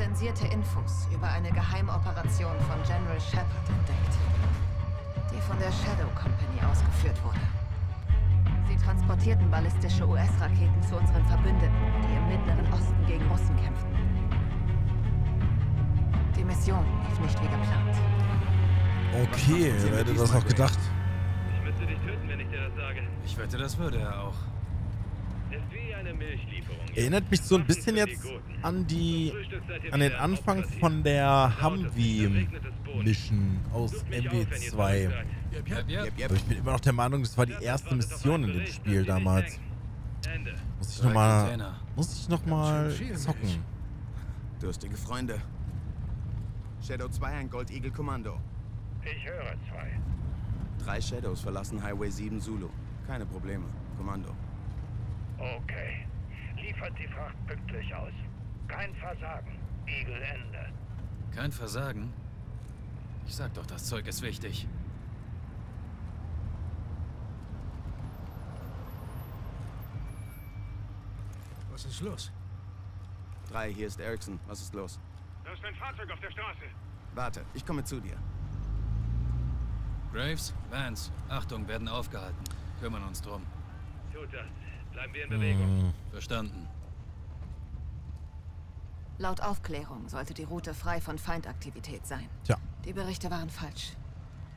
zensierte Infos über eine Geheimoperation von General Shepard entdeckt, die von der Shadow Company ausgeführt wurde. Sie transportierten ballistische US-Raketen zu unseren Verbündeten, die im Mittleren Osten gegen Russen kämpften. Die Mission lief nicht wie geplant. Okay, wer hätte das noch gedacht? Ich müsste dich töten, wenn ich dir das sage. Ich wette, das würde er auch. Ist wie eine Milchlieferung. Erinnert mich so ein bisschen jetzt an die an den Anfang von der Humvee Mission aus MW2. Yep, yep. Aber ich bin immer noch der Meinung, das war die erste Mission in dem Spiel damals. Muss ich Drei noch mal Container. muss ich noch mal zocken. Durstige Freunde. Shadow 2, ein Gold Eagle Kommando. Ich höre zwei. Drei Shadows verlassen Highway 7 Zulu. Keine Probleme. Kommando. Okay. Liefert die Fracht pünktlich aus. Kein Versagen. Igel Ende. Kein Versagen. Ich sag doch, das Zeug ist wichtig. Was ist los? Drei, hier ist Erickson. Was ist los? Da ist ein Fahrzeug auf der Straße. Warte, ich komme zu dir. Graves, Vance, Achtung, werden aufgehalten. Kümmern uns drum. Tut das. Bleiben wir in Bewegung. Hm, Verstanden. Laut Aufklärung sollte die Route frei von Feindaktivität sein. Tja, Die Berichte waren falsch.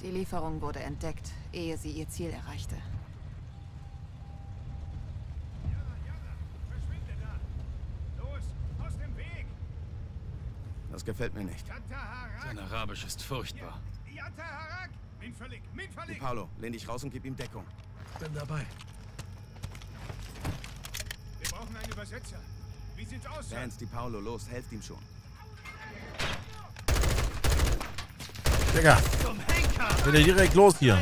Die Lieferung wurde entdeckt, ehe sie ihr Ziel erreichte. Verschwinde da! Los, aus dem Weg! Das gefällt mir nicht. Sein Arabisch ist furchtbar. Min! Paolo, lehn dich raus und gib ihm Deckung. Bin dabei. Wir brauchen einen Übersetzer. Wie sieht's aus? Vance, Di Paolo, los, helft ihm schon. Digga, Zum Henker! geht ja direkt los hier.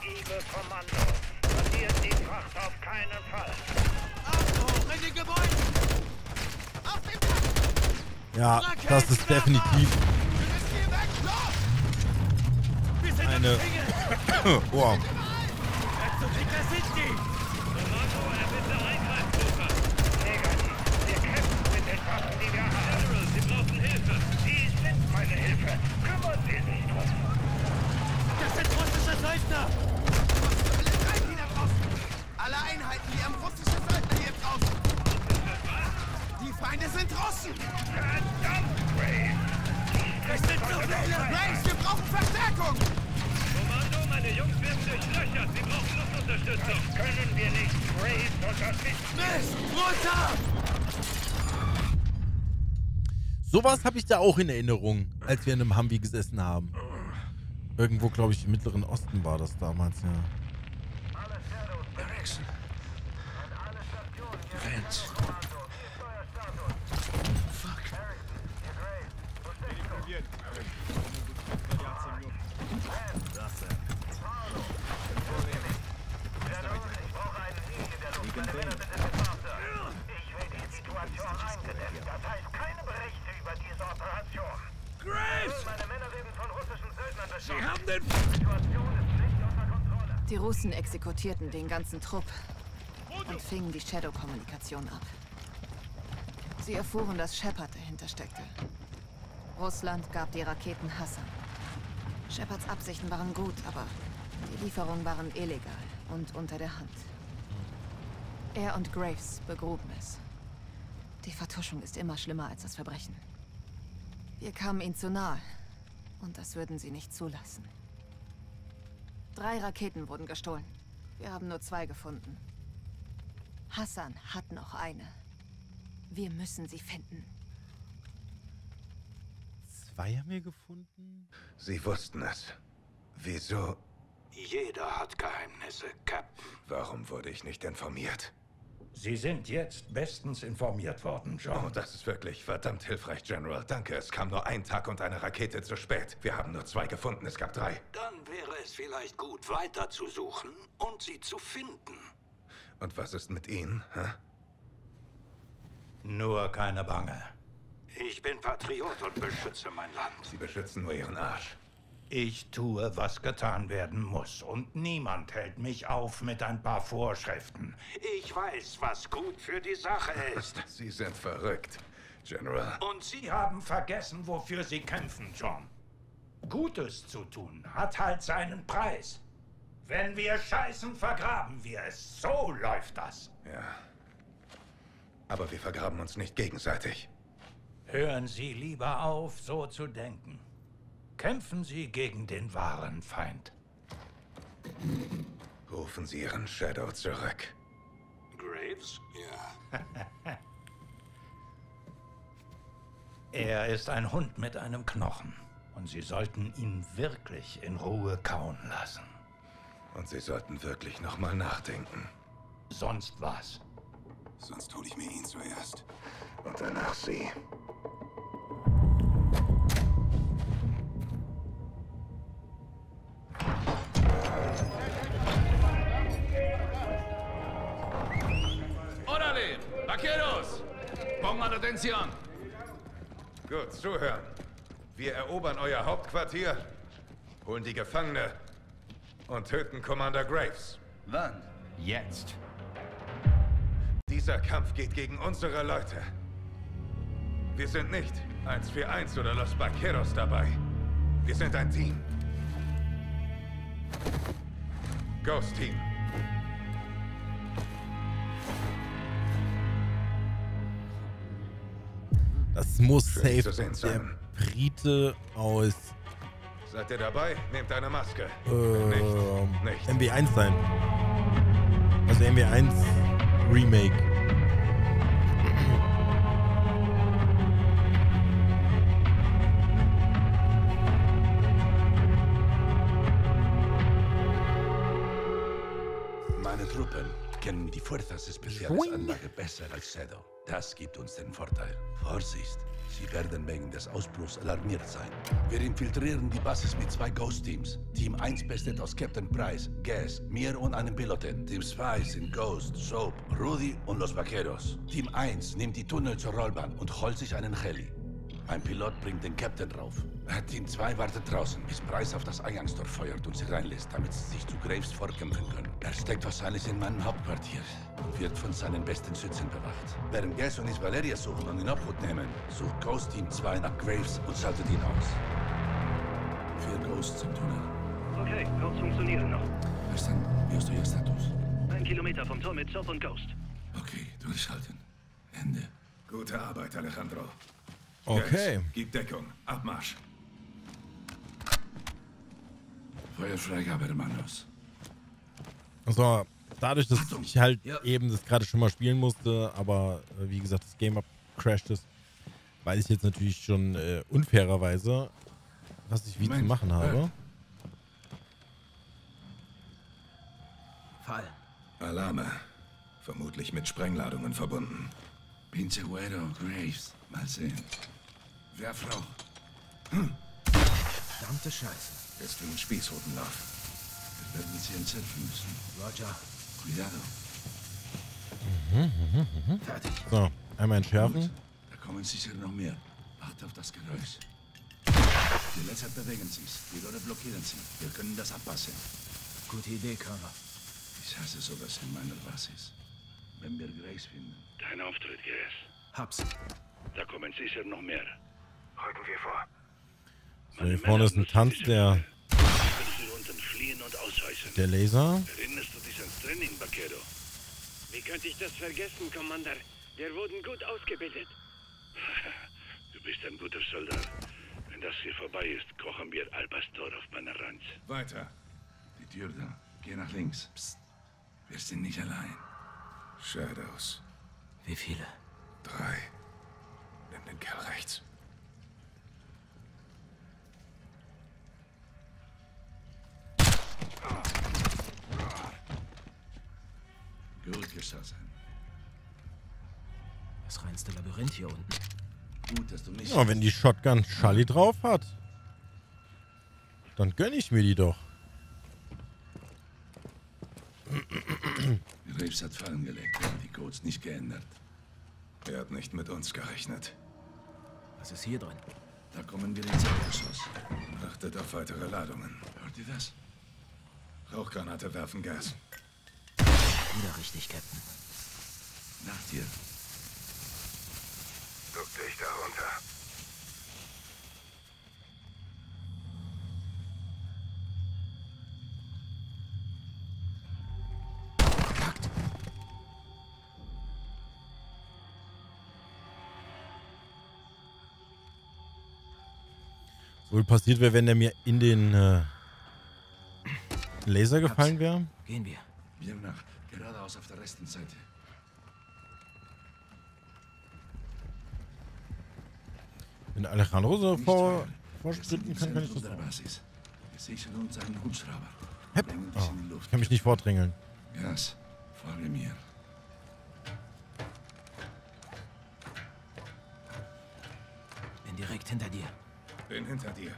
Die Eagle Kommando. Verliert die Fracht auf keinen Fall. Achtung, in den Gebäuden! Ja, das ist definitiv eine... wow. Die? Die meine Hilfe. Kümmern Sie sich. Das sind russische Söldner! Alle Einheiten, die haben russische Söldner hier draußen! Die Feinde sind Russen! Es sind so viele! Grace, wir brauchen Verstärkung! Kommando, meine Jungs werden durchlöchert. Sie brauchen Luftunterstützung. Das können wir nicht Graves unterstützen. Mist! Runter! Sowas habe ich da auch in Erinnerung, als wir in einem Humvee gesessen haben. Irgendwo, glaube ich, im Mittleren Osten war das damals, ja. Erickson. Vance. Fuck. Ich will die Situation eingedämmt. Das heißt, keine Berichte über diese Operation. Graves! Meine Männer werden von russischen Söldnern Sie haben den... Die Situation ist nicht unter Kontrolle. Die Russen exekutierten den ganzen Trupp und fingen die Shadow-Kommunikation ab. Sie erfuhren, dass Shepard dahinter steckte. Russland gab die Raketen Hassan. Shepards Absichten waren gut, aber die Lieferungen waren illegal und unter der Hand. Er und Graves begruben es. Die Vertuschung ist immer schlimmer als das Verbrechen. Wir kamen ihnen zu nahe und das würden sie nicht zulassen. Drei Raketen wurden gestohlen. Wir haben nur zwei gefunden. Hassan hat noch eine. Wir müssen sie finden. Zwei haben wir gefunden? Sie wussten es. Wieso? Jeder hat Geheimnisse, Captain. Warum wurde ich nicht informiert? Sie sind jetzt bestens informiert worden, Oh, John. das ist wirklich verdammt hilfreich, General. Danke, es kam nur ein Tag und eine Rakete zu spät. Wir haben nur zwei gefunden, es gab drei. Dann wäre es vielleicht gut, weiter zu suchen und sie zu finden. Und was ist mit Ihnen? Hä? Nur keine Bange. Ich bin Patriot und beschütze mein Land. Sie beschützen nur Ihren Arsch. Ich tue, was getan werden muss. Und niemand hält mich auf mit ein paar Vorschriften. Ich weiß, was gut für die Sache ist. Sie sind verrückt, General. Und Sie haben vergessen, wofür Sie kämpfen, John. Gutes zu tun hat halt seinen Preis. Wenn wir scheißen, vergraben wir es. So läuft das. Ja. Aber wir vergraben uns nicht gegenseitig. Hören Sie lieber auf, so zu denken. Kämpfen Sie gegen den wahren Feind. Rufen Sie Ihren Shadow zurück. Graves? Ja. Er ist ein Hund mit einem Knochen. Und Sie sollten ihn wirklich in Ruhe kauen lassen. Und Sie sollten wirklich nochmal nachdenken. Sonst was. Sonst hole ich mir ihn zuerst. Und danach Sie. Pongan atención. Gut, zuhören. Wir erobern euer Hauptquartier, holen die Gefangene und töten Commander Graves. Wann? Jetzt. Dieser Kampf geht gegen unsere Leute. Wir sind nicht 141 oder Los Vaqueros dabei. Wir sind ein Team. Ghost Team. Muss Schön safe sehen, der. Brite aus Seid ihr dabei? Nehmt eine Maske. ähm, nicht. MW1 sein. Also MW1 Remake. Fuerzas Especiales Anlage besser als Shadow. Das gibt uns den Vorteil. Vorsicht, sie werden wegen des Ausbruchs alarmiert sein. Wir infiltrieren die Basis mit zwei Ghost-Teams. Team 1 besteht aus Captain Price, Gas, mir und einem Piloten. Team 2 sind Ghost, Soap, Rudy und Los Vaqueros. Team 1 nimmt die Tunnel zur Rollbahn und holt sich einen Heli. Ein Pilot bringt den Captain rauf. Team 2 wartet draußen, bis Price auf das Eingangstor feuert und sie reinlässt, damit sie sich zu Graves vorkämpfen können. Er steckt wahrscheinlich in meinem Hauptquartier und wird von seinen besten Schützen bewacht. Während Gas und ich Valeria suchen und in Obhut nehmen, sucht Ghost Team 2 nach Graves und schaltet ihn aus. Vier Ghosts im Tunnel. Okay, Codes funktionieren noch. Verstanden. Wie ist euer Status? Ein Kilometer vom Tor mit Soap und Ghost. Okay, durchschalten. Ende. Gute Arbeit, Alejandro. Okay. Gas, gib Deckung. Abmarsch. Feuerfreigabe, Hermanos. Also, dadurch, dass ich halt eben das gerade schon mal spielen musste, aber äh, wie gesagt, das Game crasht ist, weiß ich jetzt natürlich schon äh, unfairerweise, was ich wie zu Moment, machen habe. Fall. Alarme. Vermutlich mit Sprengladungen verbunden. Pinche Güero, Graves. Mal sehen. Werfrauch. Verdammte Scheiße. Ist wie ein Spießrutenlauf. Wir werden sie entzünden müssen. Roger. Cuidado. Mhm, mhm, mhm. Fertig. So, einmal entschärfen. Da kommen sicher noch mehr. Achte auf das Geräusch. Die Lesser bewegen sich. Die Rohre blockieren sie. Wir können das abpassen. Gute Idee, Colonel. Ich hasse sowas in meiner Basis. Wenn wir Grace finden. Dein Auftritt, Gas. Hab's. Da kommen sicher noch mehr. Rücken wir vor. So, hier vorne ist ein Tanz, der, der Laser. Erinnerst du dich ans Training, Vaquero? Wie könnte ich das vergessen, Commander? Wir wurden gut ausgebildet. Du bist ein guter Soldat. Wenn das hier vorbei ist, kochen wir Al Pastor auf meiner Ranch. Weiter. Die Tür da. Geh nach links. Psst. Wir sind nicht allein. Shadows. Wie viele? Drei. Nimm den Kerl rechts. Gut geschossen. Das reinste Labyrinth hier unten. Gut, dass du nicht. Ja, wenn die Shotgun Charlie drauf hat, dann gönn ich mir die doch. Graves hat Fallen gelegt, er hat die Codes nicht geändert. Er hat nicht mit uns gerechnet. Was ist hier drin? Da kommen wir ins Erdgeschoss. Achtet auf weitere Ladungen. Hört ihr das? Rauchgranate werfen Gas. Wieder richtig, Captain. Nach dir. Duck dich darunter. Wohl passiert wäre, wenn der mir in den äh, Laser gefallen wäre. Gehen wir. Wir nach. Geradeaus auf der rechten Seite. Wenn Alejandro so vor, vorsprinten kann, kann ich das der auch. Basis. Wir sichern uns einen Hubschrauber. Hep. Oh, ich kann mich nicht vordrängeln. Gas, folge mir. Bin direkt hinter dir. Bin hinter dir.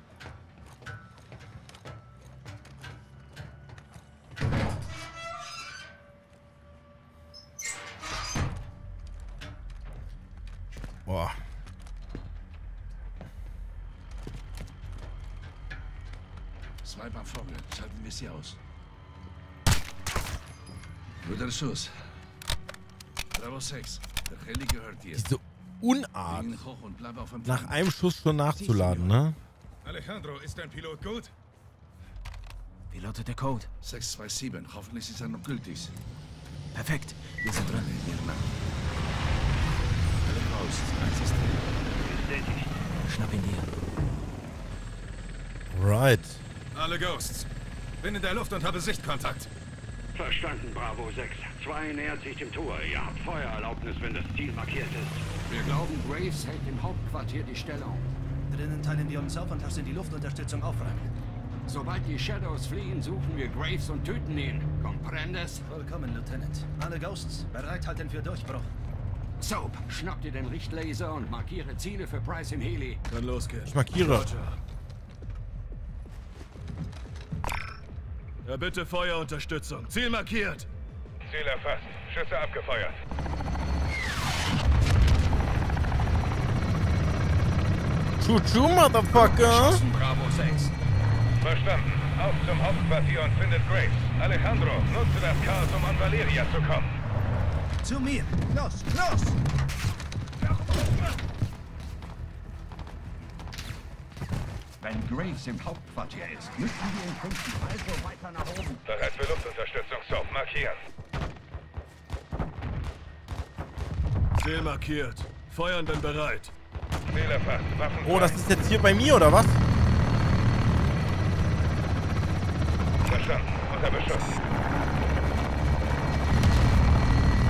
Schuss. Bravo 6. Der Heli gehört dir. Diese Unart, Empfang. nach einem Schuss schon nachzuladen, ne? Alejandro, ist dein Pilot gut? Wie lautet der Code? 627. Hoffentlich ist er noch gültig. Perfekt. Wir sind dran. Alle raus. Eins ist drin. Bestätigt. Schnapp ihn dir. Right. Alle Ghosts. Bin in der Luft und habe Sichtkontakt. Verstanden, Bravo 6. 2 nähert sich dem Tor. Ihr habt Feuererlaubnis, wenn das Ziel markiert ist. Wir glauben, Graves hält im Hauptquartier die Stellung. Drinnen teilen wir uns auf und lassen die Luftunterstützung aufräumen. Sobald die Shadows fliehen, suchen wir Graves und töten ihn. Comprendes? Vollkommen, Lieutenant. Alle Ghosts bereithalten für Durchbruch. Soap, schnapp dir den Richtlaser und markiere Ziele für Price im Heli. Kann losgehen. Ich markiere. Ja, bitte Feuerunterstützung. Ziel markiert. Ziel erfasst. Schüsse abgefeuert. Choo-choo, Motherfucker! Bravo 6. Verstanden. Auf zum Hauptquartier und findet Graves. Alejandro, nutze das Chaos, um an Valeria zu kommen. Zu mir! Los, los! Wenn Graves im Hauptquartier ist, müssen wir ihn finden. Also weiter nach oben. Bereit für Luftunterstützung. Soap markieren. Ziel markiert. Feuern bin bereit. Ziel erfasst. Waffen Oh, das ist jetzt hier bei mir, oder was? Verstanden. Unter Beschuss.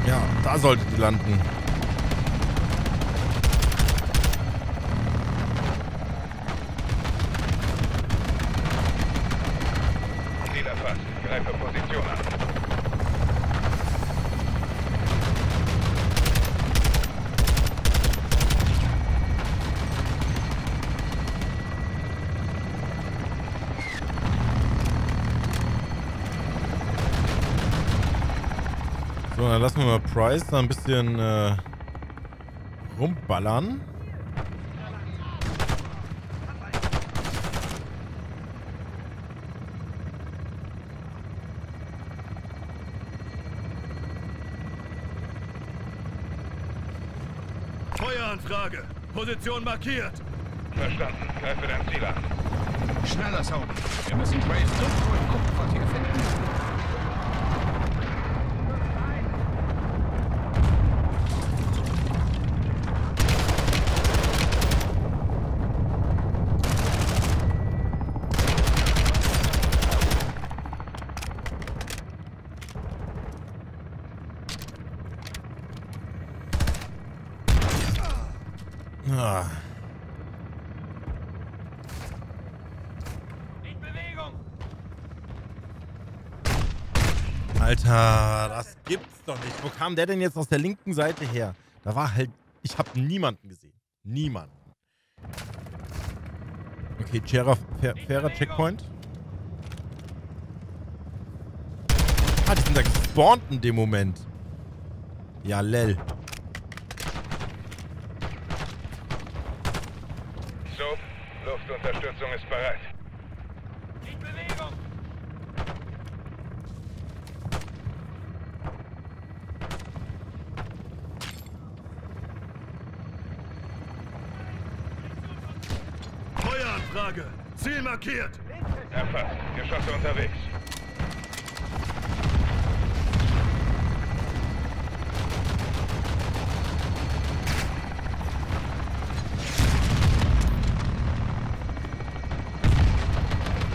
Ja, da solltet ihr landen. Ziel erfasst. Greife Position an. So, dann lassen wir mal Price da ein bisschen äh, rumballern. Feueranfrage. Position markiert. Verstanden. Greife dein Ziel an. Schneller, Soap. Wir müssen irgendwo im Hauptquartier finden. Ah. Alter, das gibt's doch nicht. Wo kam der denn jetzt aus der linken Seite her? Da war halt... Ich habe niemanden gesehen. Niemanden. Okay, fairer, fair, fairer Checkpoint. Ah, die sind da gespawnt in dem Moment. Ja, lel. Ziel markiert. Erfasst. Geschosse unterwegs.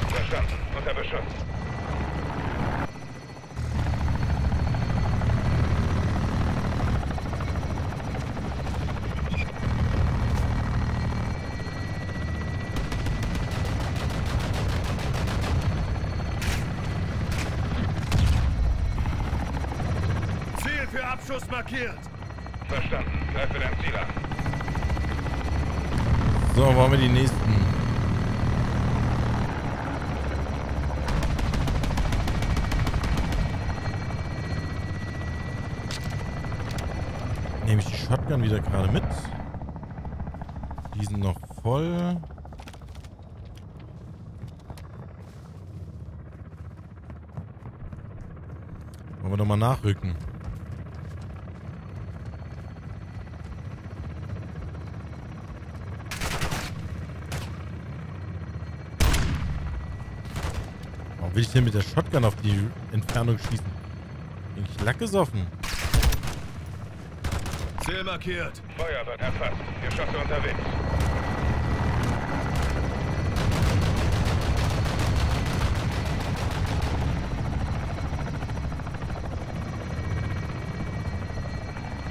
Verstanden. Unter Beschuss. Ziel für Abschuss markiert. Verstanden. Greife dein Ziel an. So, wo haben wir die nächsten? Nehme ich die Shotgun wieder gerade mit. Die sind noch voll. Wollen wir doch mal nachrücken. Will ich denn mit der Shotgun auf die Entfernung schießen? Bin ich lackgesoffen? Ziel markiert. Feuer wird erfasst. Geschosse unterwegs.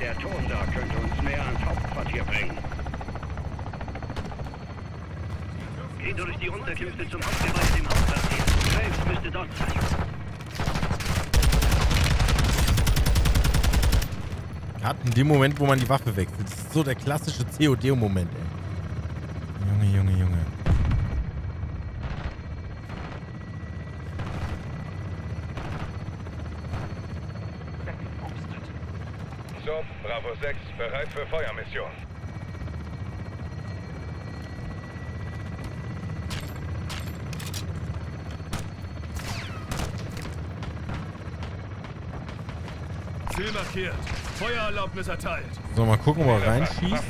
Der Ton da könnte uns näher ans Hauptquartier bringen. Geh durch die Unterkünfte zum Hauptgebäude im Hauptquartier. Graves müsste dort sein. Gerade in dem Moment, wo man die Waffe wechselt. Das ist so der klassische COD-Moment, ey. Junge, Junge, Junge. So, Bravo 6, bereit für Feuermission. Ziel markiert. Feuererlaubnis erteilt. So, mal gucken, wo er reinschießt.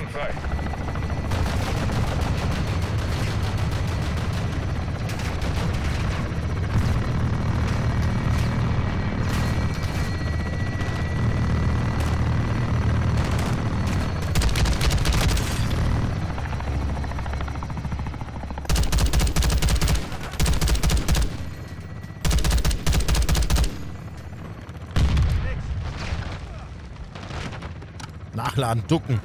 Nachladen, ducken.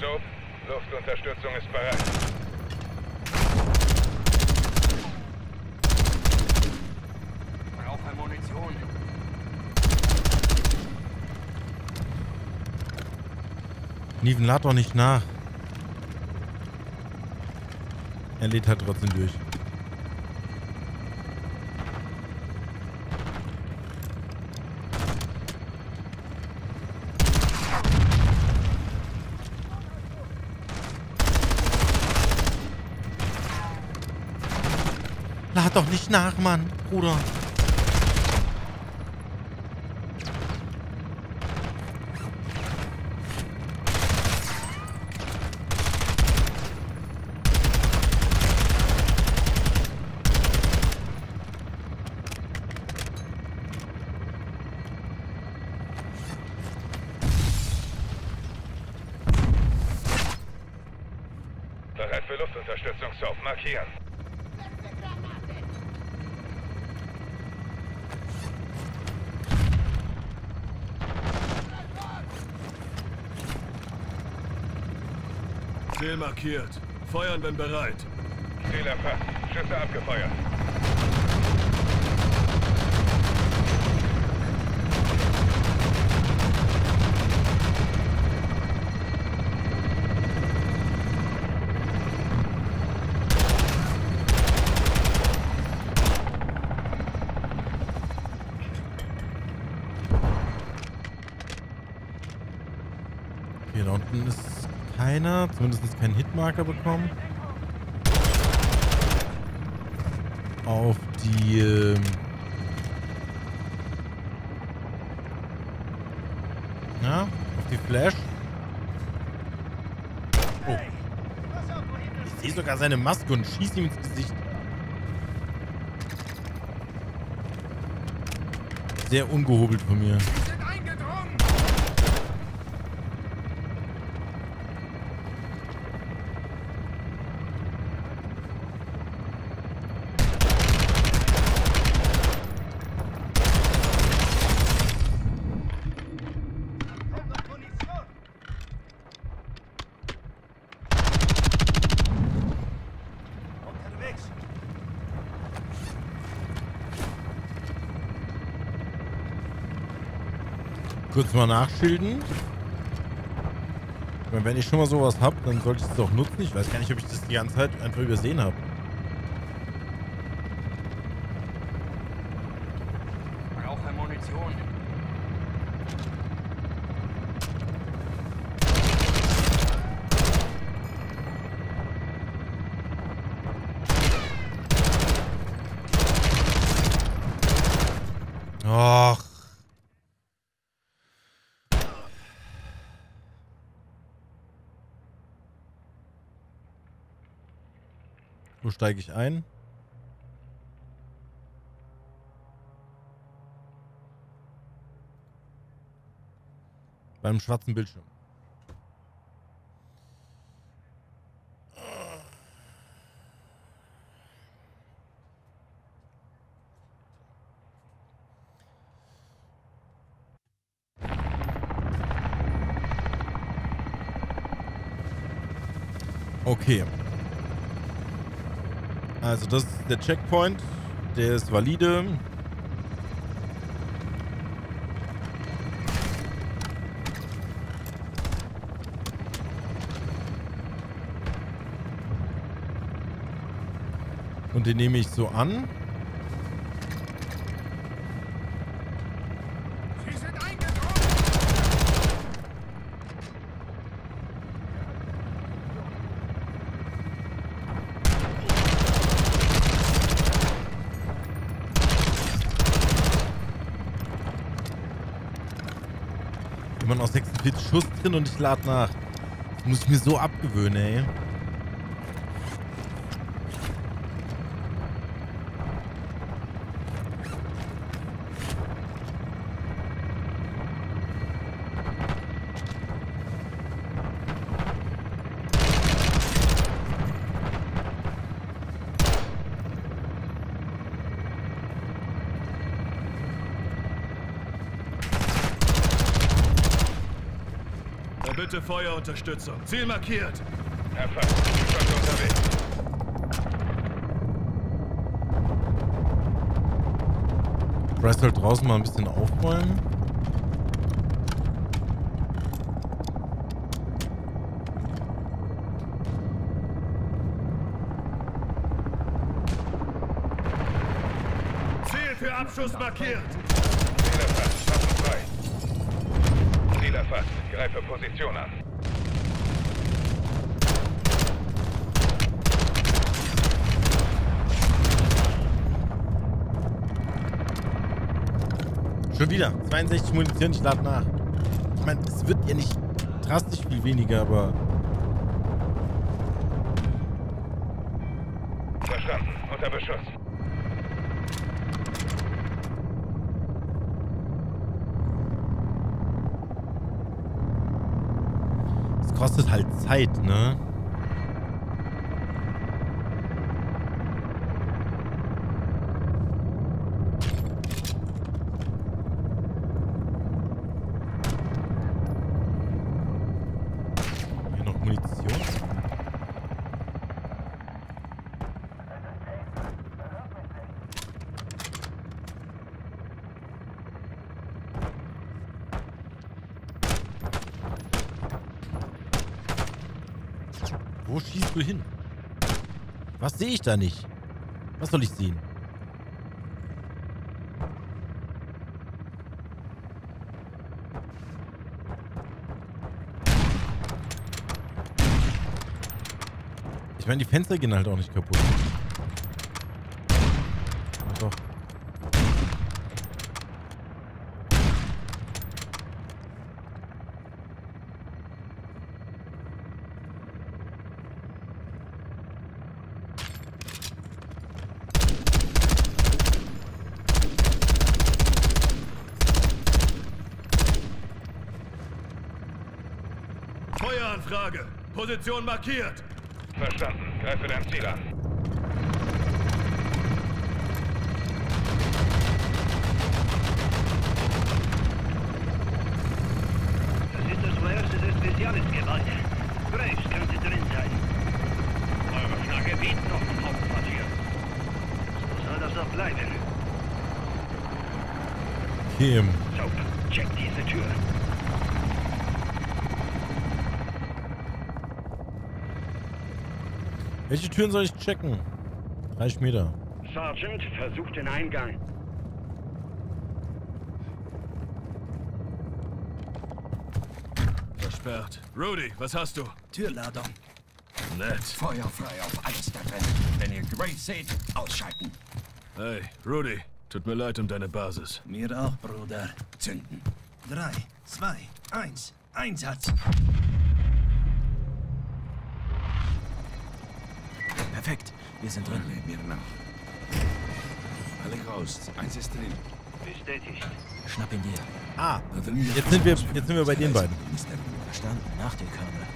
So, Luftunterstützung ist bereit. Brauche Munition. Niven, lad doch nicht nach. Er lädt halt trotzdem durch. Lad doch nicht nach, Mann, Bruder. Soap. Markieren. Ziel markiert. Feuern, wenn bereit. Ziel erfasst. Schüsse abgefeuert. habe zumindest jetzt keinen Hitmarker bekommen. Auf die... Ähm Na, auf die Flash. Oh. Ich sehe sogar seine Maske und schieße ihm ins Gesicht. Sehr ungehobelt von mir. Mal nachschilden. Wenn ich schon mal sowas habe, dann sollte ich es auch nutzen. Ich weiß gar nicht, ob ich das die ganze Zeit einfach übersehen habe. Brauche Munition. Ach. Wo steige ich ein? Beim schwarzen Bildschirm. Okay. Also das ist der Checkpoint. Der ist valide. Und den nehme ich so an. Immer noch 46 Schuss drin und ich lade nach. Das muss ich mir so abgewöhnen, ey. Bitte Feuerunterstützung. Ziel markiert. Erfasst. Schiffe unterwegs. Bryce soll draußen mal ein bisschen aufräumen. Ziel für Abschuss markiert. Position an. Schon wieder. 62 Munition, ich lade nach. Ich meine, es wird ja nicht drastisch viel weniger, aber... kostet halt Zeit, ne? Hier noch Munition. Du hin? Was sehe ich da nicht? Was soll ich sehen? Ich meine, die Fenster gehen halt auch nicht kaputt. Position markiert. Verstanden. Greife dein Ziel an. Das ist das Neueste des Spezialistgewalt. Graves könnte drin sein. Eure Flagge weht noch im Hauptquartier. So soll das auch bleiben. Kim. Soap, check diese Tür. Welche Türen soll ich checken? 30 Meter. Sergeant, versucht den Eingang. Versperrt. Rudy, was hast du? Türladung. Nett. Feuer frei auf alles da drin. Wenn ihr Graves seht, ausschalten. Hey, Rudy. Tut mir leid um deine Basis. Mir auch, Bruder. Zünden. Drei, zwei, eins. Einsatz. Perfekt. Wir sind drin. Mir nach. Alle raus. Eins ist drin. Bestätigt. Schnapp ihn dir. Ah, jetzt sind wir, jetzt sind wir bei den beiden. Verstanden. Nach dir, Colonel.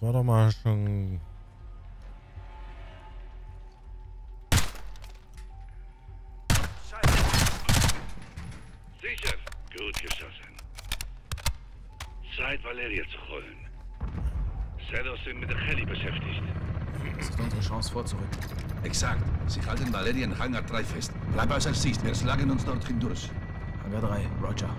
Das war doch mal schon... Sicher. Gut geschossen. Zeit, Valeria zu holen. Shadows sind mit der Heli beschäftigt. Das ist unsere Chance vorzurücken. Exakt. Sie halten Valeria in Hangar 3 fest. Bleib außer Sicht. Wir schlagen uns dort hindurch. Hangar 3, Roger.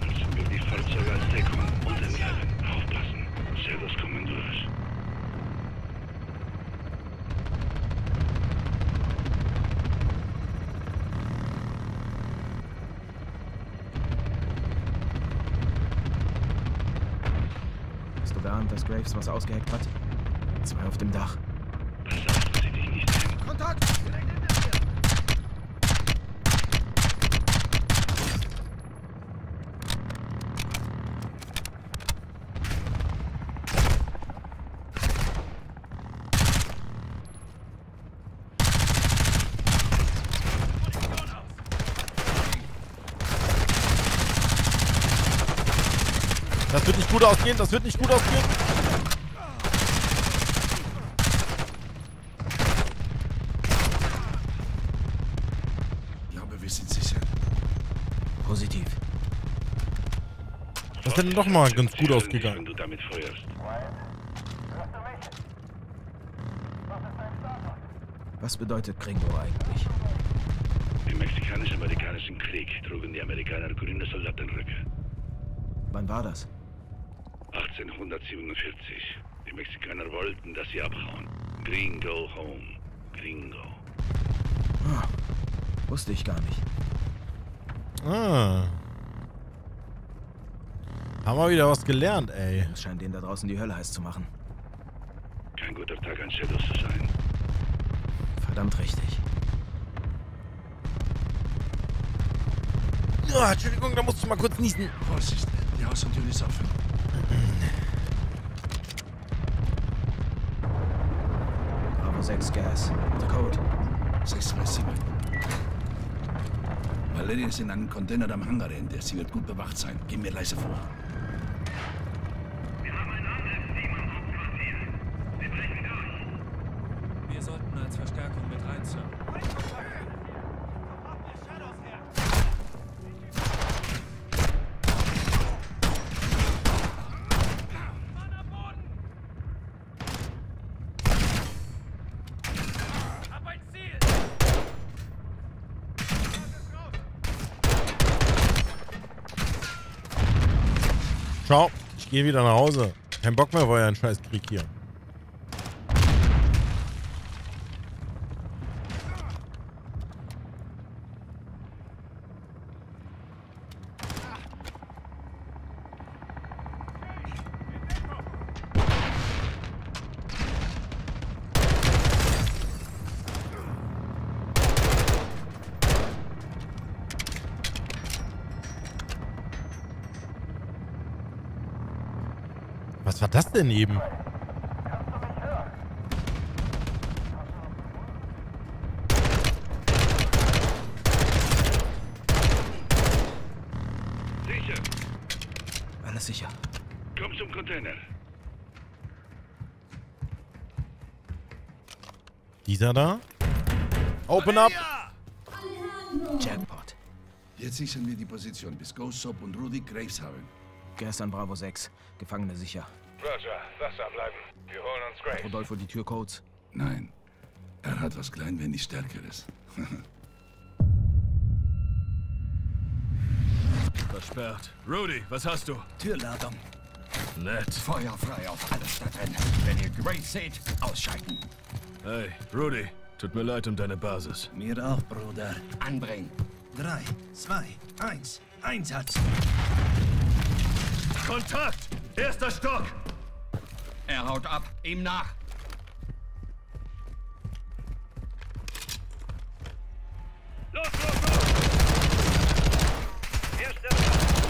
Nutzen wir die Fahrzeuge als Deckung und entladen. Aufpassen. Shadows kommen durch. Hast du geahnt, dass Graves was ausgeheckt hat? Zwei auf dem Dach. Kontakt! Das wird nicht gut ausgehen, das wird nicht gut ausgehen. Ich glaube, wir sind sicher. Positiv. Das ist dann doch mal ganz gut ausgegangen. Wenn du damit feuerst. Was bedeutet Gringo eigentlich? Im mexikanisch-amerikanischen Krieg trugen die Amerikaner grüne Soldatenröcke. Wann war das? 1847. Die Mexikaner wollten, dass sie abhauen. Gringo home. Gringo. Ah, wusste ich gar nicht. Ah. Haben wir wieder was gelernt, ey. Es scheint denen da draußen die Hölle heiß zu machen. Kein guter Tag an Shadows zu sein. Verdammt richtig. Ja, Entschuldigung, da musst du mal kurz niesen. Vorsicht, die Außentür ist offen. Bravo 6 Gas. Der Code. 627. Valeria ist in einem Container am Hangarende. Sie wird gut bewacht sein. Geh mir leise vor. Wir sollten als Verstärkung mit reinzahlen. Ciao. Ich gehe wieder nach Hause. Kein Bock mehr auf euren scheiß Krieg hier. Was war das denn eben? Sicher. Alles sicher. Komm zum Container. Dieser da? Open up! Jackpot. Jetzt sichern wir die Position, bis Ghost Soap und Rudy Graves haben. Gestern Bravo 6. Gefangene sicher. Roger, lass da bleiben. Wir holen uns Graves. Rodolfo die Türcodes. Nein, er hat was kleinwendig Stärkeres. Versperrt. Rudy, was hast du? Türladung. Nett. Feuer frei auf alles da drin. Wenn ihr Graves seht, ausschalten. Hey, Rudy, tut mir leid um deine Basis. Mir auch, Bruder. Anbringen. Drei, zwei, eins. Einsatz. Kontakt! Erster Stock! Er haut ab. Ihm nach. Los, los, los! Erster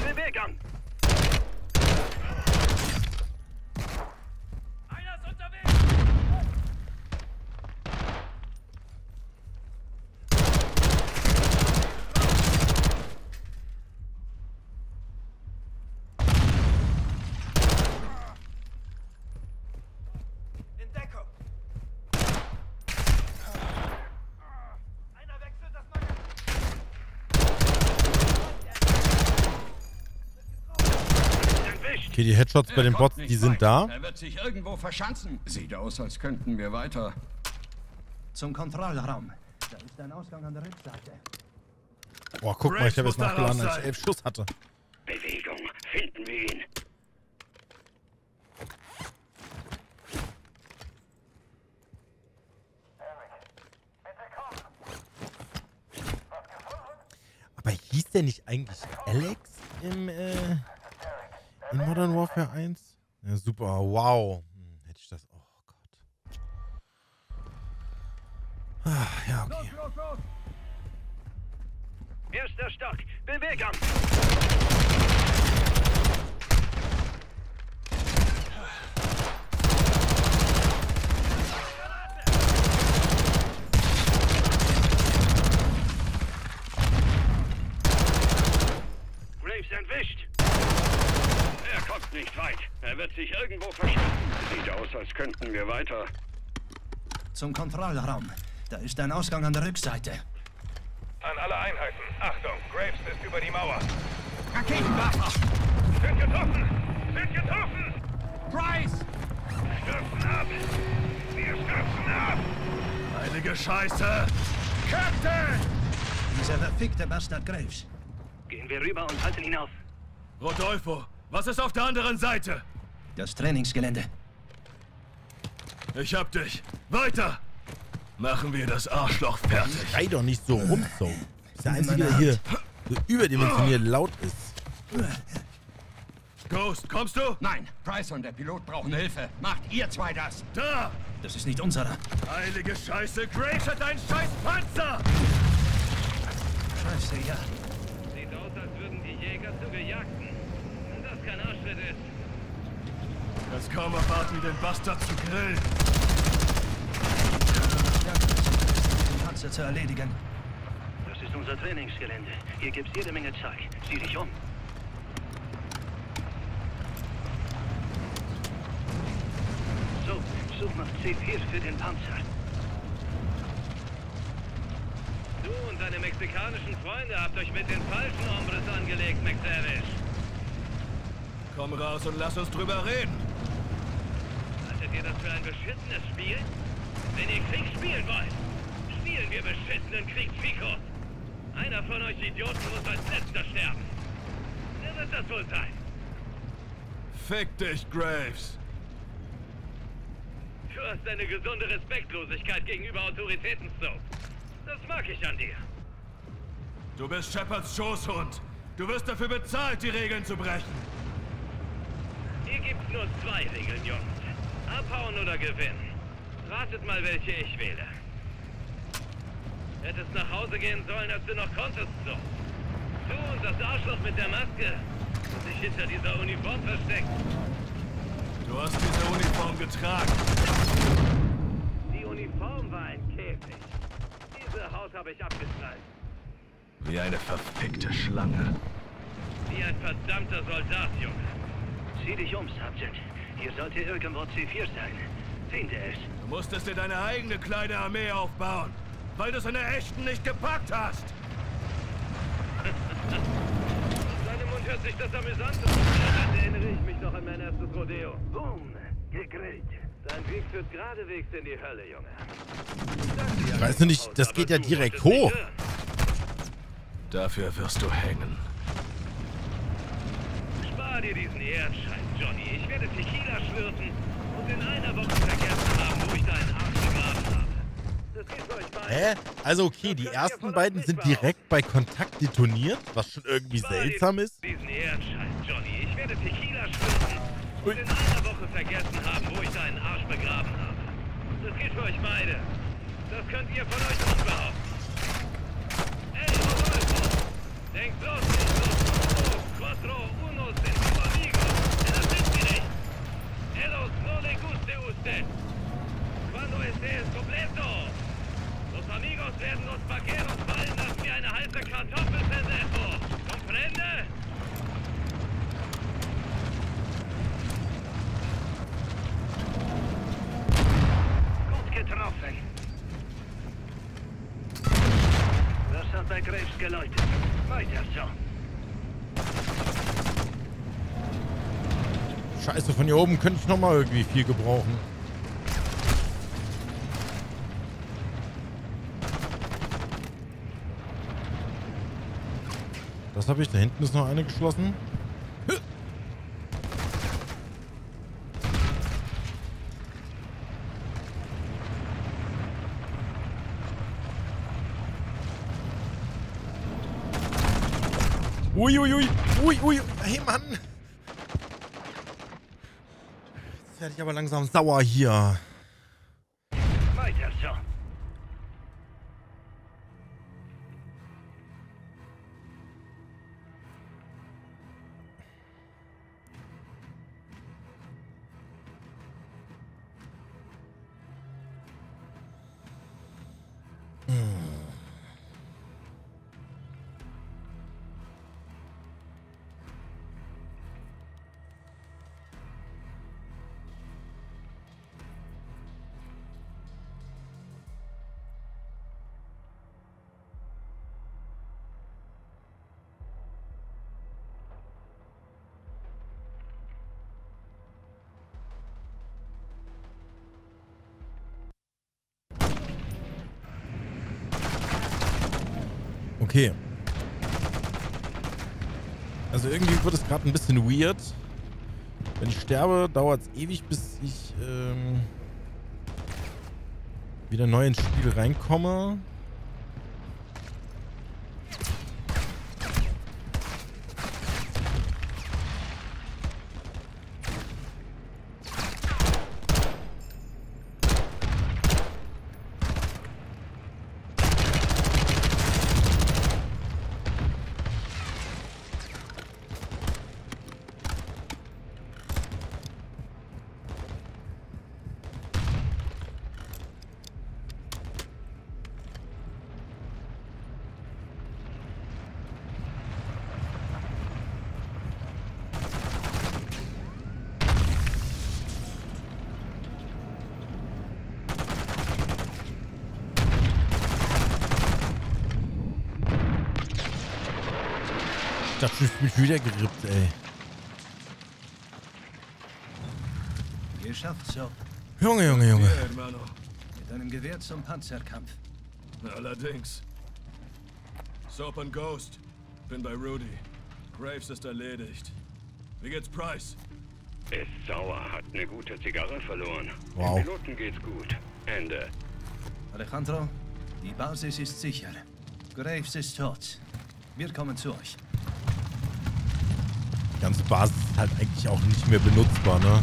Bewegung! Einer ist unterwegs! In Deckung. Einer wechselt das Okay, die Headshots bei den Bots, die sind da. Er wird sich irgendwo verschanzen. Sieht aus, als könnten wir weiter. Zum Kontrollraum. Da ist ein Ausgang an der Rückseite. Boah, guck mal, ich habe jetzt nachgeladen, als ich elf Schuss hatte. Bewegung. Finden wir ihn. Aber hieß der nicht eigentlich Alex im, äh, in Modern Warfare 1? Ja, super, wow. Hm, hätte ich das, oh Gott. Ah, ja, okay. Erster Stock! Bewegung! Graves entwischt! Er kommt nicht weit. Er wird sich irgendwo verschwinden. Sieht aus, als könnten wir weiter. Zum Kontrollraum. Da ist ein Ausgang an der Rückseite. An alle Einheiten. Achtung, Graves ist über die Mauer. Raketenwerfer! Sind getroffen! Sind getroffen! Price! Stürzen ab! Wir stürzen ab! Heilige Scheiße! Captain! Dieser verfickte Bastard Graves. Gehen wir rüber und halten ihn auf. Rodolfo, was ist auf der anderen Seite? Das Trainingsgelände. Ich hab dich. Weiter! Machen wir das Arschloch fertig. Schrei doch nicht so rum, so. Ist der Einzige, der hier so überdimensioniert laut ist. Ghost, kommst du? Nein, Price und der Pilot brauchen Hilfe. Macht ihr zwei das. Da! Das ist nicht unserer. Heilige Scheiße, Graves hat einen scheiß Panzer! Scheiße, ja. Sieht aus, als würden die Jäger zu Gejagten. Wenn das kein Arschtritt ist. Das kaum erwarten, den Bastard zu grillen. Panzer zu erledigen. Das ist unser Trainingsgelände. Hier gibt's jede Menge Zeug. Sieh dich um. So, such nach C4 für den Panzer. Du und deine mexikanischen Freunde habt euch mit den falschen Hombres angelegt, McTavish. Komm raus und lass uns drüber reden. Haltet ihr das für ein beschissenes Spiel? Wenn ihr Krieg spielen wollt, spielen wir beschissenen Krieg, Fico. Einer von euch Idioten muss als letzter sterben. Wer wird das wohl sein? Fick dich, Graves. Du hast eine gesunde Respektlosigkeit gegenüber Autoritäten, Soap. Das mag ich an dir. Du bist Shepards Schoßhund. Du wirst dafür bezahlt, die Regeln zu brechen. Hier gibt's nur zwei Regeln, Jungs. Abhauen oder gewinnen. Ratet mal, welche ich wähle. Hättest nach Hause gehen sollen, als du noch konntest, so. Du und das Arschloch mit der Maske, das sich hinter dieser Uniform versteckt. Du hast diese Uniform getragen. Die Uniform war ein Käfig. Diese Haut habe ich abgeknallt. Wie eine verfickte Schlange. Wie ein verdammter Soldat, Junge. Sieh dich um, Sergeant. Hier sollte irgendwo C4 sein. Finde es. Du musstest dir deine eigene kleine Armee aufbauen, weil du es in der echten nicht gepackt hast. Seinem Mund hört sich das amüsant an. Erinnere ich mich noch an mein erstes Rodeo. Boom. Gegrillt. Dein Weg führt geradewegs in die Hölle, Junge. Ich weiß nur nicht, das geht ja direkt hoch. Dafür wirst du hängen. Spar dir diesen Erdscheiß, Johnny. Ich werde Tequila schwirzen und in einer Woche vergessen haben, wo ich deinen Arsch begraben habe. Das geht für euch beide. Hä? Also okay, die ersten beiden sind direkt bei Kontakt detoniert, was schon irgendwie seltsam ist. Ich werde Tequila schwirzen und in einer Woche vergessen haben, wo ich deinen Arsch begraben habe. Das geht für euch beide. Das könnt ihr von euch nicht behaupten. Ey, Rodolfo! Denkt los, nicht los. Dos, cuatro, uno, cinco amigos. En la nicht. Elos no le guste usted. Cuando esté es completo. Amigos werden los vaqueros fallen lassen wie eine heiße Kartoffel, pendejo. Comprende? Gut getroffen. Das hat bei Graves geläutet. Weiter so. Scheiße, von hier oben könnte ich nochmal irgendwie viel gebrauchen. Das habe ich. Da hinten ist noch eine geschlossen. Uiuiui. Ui, ui, ui. Hey, Mann. Jetzt werde ich aber langsam sauer hier. Also irgendwie wird es gerade ein bisschen weird. Wenn ich sterbe, dauert es ewig, bis ich ähm, wieder neu ins Spiel reinkomme. dachte, ich bin wieder gerippt, ey. Geschafft, Sir. Junge, Junge, Junge. Mit einem Gewehr zum Panzerkampf. Allerdings. Soap und Ghost. Bin bei Rudy. Graves ist erledigt. Wie geht's Price? Ist sauer, hat eine gute Zigarre verloren. Wow. Den Minuten geht's gut. Ende. Alejandro, die Basis ist sicher. Graves ist tot. Wir kommen zu euch. Die ganze Basis ist halt eigentlich auch nicht mehr benutzbar, ne?